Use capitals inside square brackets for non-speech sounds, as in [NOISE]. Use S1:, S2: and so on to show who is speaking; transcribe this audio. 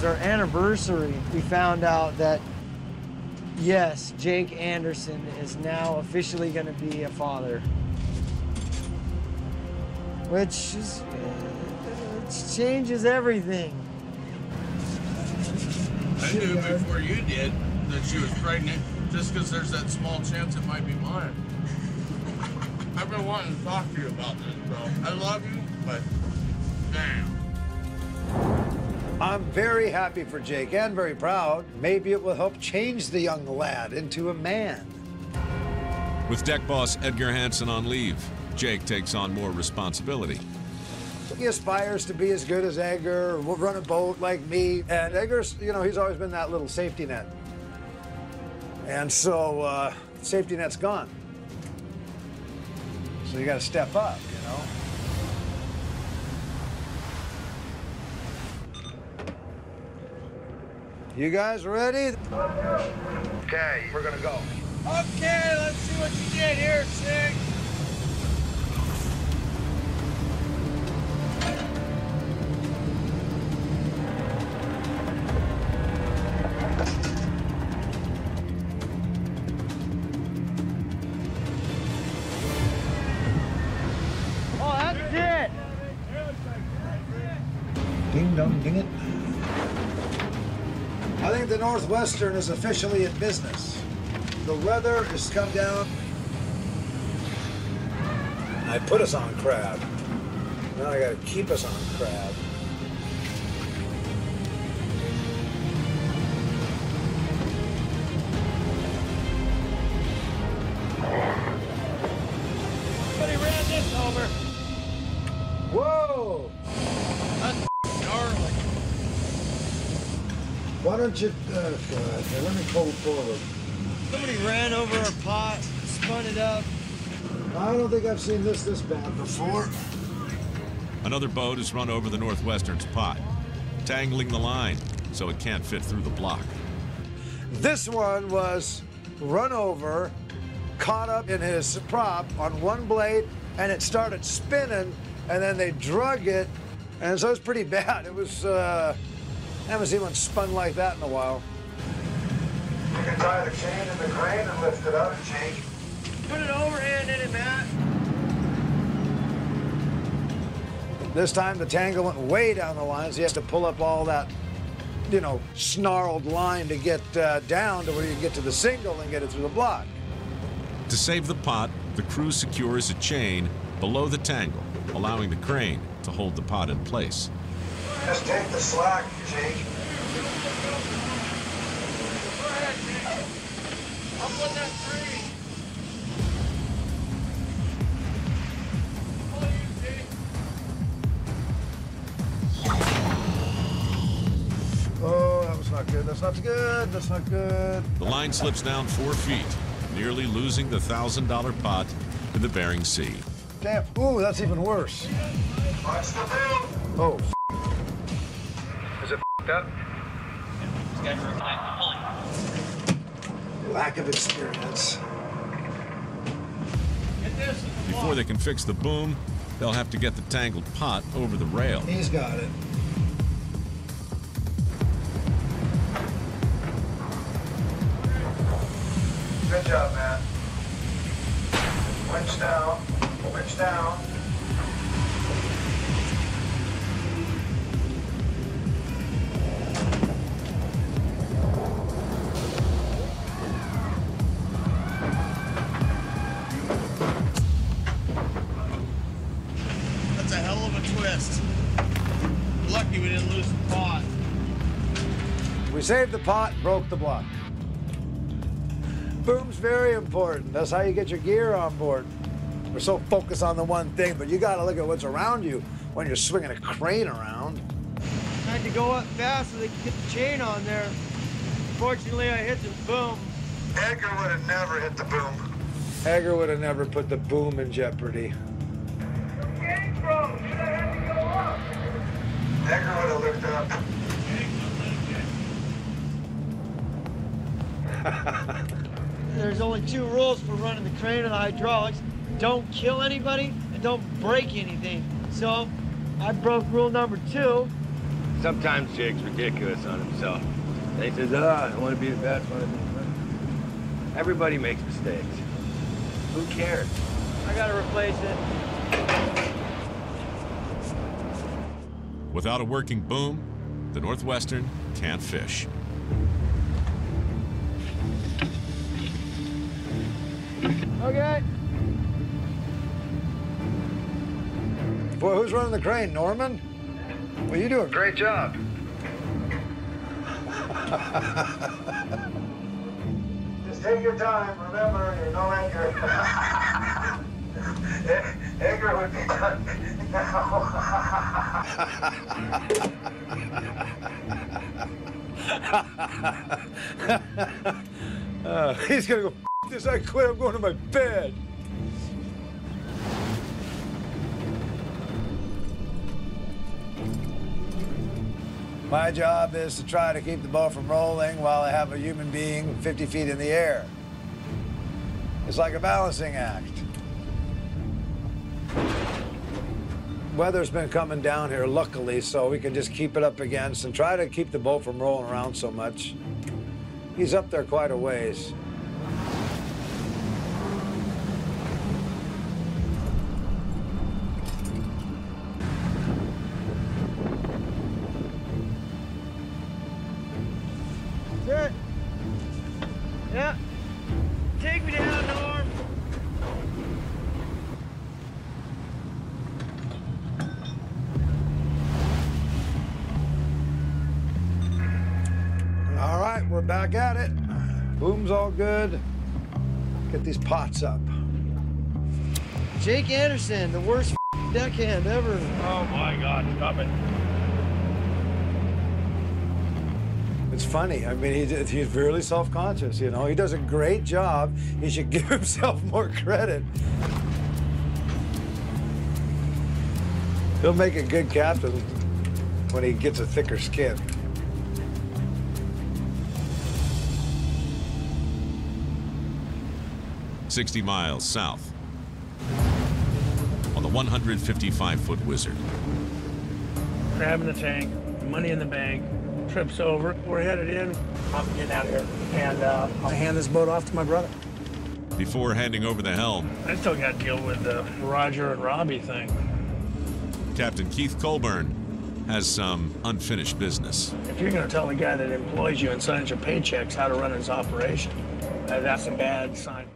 S1: was our anniversary, we found out that yes, Jake Anderson is now officially going to be a father. Which is, changes everything.
S2: I knew before you did that she was pregnant just because there's that small chance it might be mine. [LAUGHS] I've been wanting to talk to you about this, bro. I love you, but
S3: I'm very happy for Jake and very proud. Maybe it will help change the young lad into a man.
S4: With deck boss Edgar Hansen on leave, Jake takes on more responsibility.
S3: He aspires to be as good as Edgar, will run a boat like me. And Edgar's, you know, he's always been that little safety net. And so, uh, safety net's gone. So you got to step up, you know? You guys ready? Okay, we're gonna go.
S2: Okay, let's see what you did here, Sig.
S1: Oh, that's it.
S3: Ding dong, ding it. I think the Northwestern is officially in business. The weather has come down. I put us on crab. Now I gotta keep us on crab. Why don't you, uh, God, let me pull forward.
S1: Somebody ran over our pot, spun it up.
S3: I don't think I've seen this this bad before.
S4: Another boat has run over the Northwestern's pot, tangling the line so it can't fit through the block.
S3: This one was run over, caught up in his prop on one blade, and it started spinning, and then they drug it, and so it's pretty [LAUGHS] bad. It was, uh, I haven't seen one spun like that in a while.
S5: You can tie the chain in the crane and lift it up, Jake.
S1: Put an overhand in it, Matt.
S3: This time the tangle went way down the line, so he has to pull up all that, you know, snarled line to get uh, down to where you can get to the single and get it through the block.
S4: To save the pot, the crew secures a chain below the tangle, allowing the crane to hold the pot in place.
S5: Just take the slack, Jake. Go ahead, Jake.
S2: Up on that tree. Pull you, Jake.
S3: Oh, that was not good. That's not good. That's not good.
S4: The line slips down four feet, nearly losing the $1,000 pot to the Bering Sea.
S3: Damn. Ooh, that's even worse.
S5: Watch the boom.
S3: Oh. Is up? Lack of experience.
S4: Before they can fix the boom, they'll have to get the tangled pot over the rail.
S3: He's got it.
S5: Good job, man. Winch down. Winch down.
S3: Saved the pot, broke the block. Boom's very important. That's how you get your gear on board. We're so focused on the one thing, but you got to look at what's around you when you're swinging a crane around.
S1: I had to go up fast so they could get the chain on there. Fortunately, I hit the boom.
S5: Edgar would have never hit the boom.
S3: Edgar would have never put the boom in jeopardy.
S5: Edgar
S1: There's only two rules for running the crane and the hydraulics. Don't kill anybody and don't break anything. So I broke rule number two.
S6: sometimes Jake's ridiculous on himself. And he says, ah, I want to be the best, want to be the best. Everybody makes mistakes. Who cares?
S1: I gotta replace it.
S4: Without a working boom, the Northwestern can't fish.
S1: Okay.
S3: Boy, who's running the crane? Norman? Well, you do a great job. [LAUGHS]
S5: Just take your time. Remember, you're no anchor. [LAUGHS] anchor would be done
S3: Uh, [LAUGHS] he's gonna go, "F- this, I quit, I'm going to my bed. My job is to try to keep the boat from rolling while I have a human being 50 feet in the air. It's like a balancing act. Weather's been coming down here, luckily, so we can just keep it up against and try to keep the boat from rolling around so much. He's up there quite a ways.
S1: Yeah. Take me down, Norm.
S3: All right, we're back at it. Boom's all good. Get these pots up.
S1: Jake Anderson, the worst [LAUGHS] deckhand ever.
S6: Oh my God, stop it.
S3: It's funny. I mean, he, he's really self-conscious, you know. He does a great job. He should [LAUGHS] give himself more credit. He'll make a good captain when he gets a thicker skin.
S4: Sixty miles south. On the 155-foot Wizard.
S7: grabbing the tank, money in the bank, trips over. We're headed in. I'm getting out of here. And uh, I'll hand this boat off to my brother.
S4: Before handing over the helm,
S7: I still got to deal with the Roger and Robbie thing.
S4: Captain Keith Colburn has some unfinished business.
S7: If you're going to tell the guy that employs you and signs your paychecks how to run his operation, uh, that's a bad sign.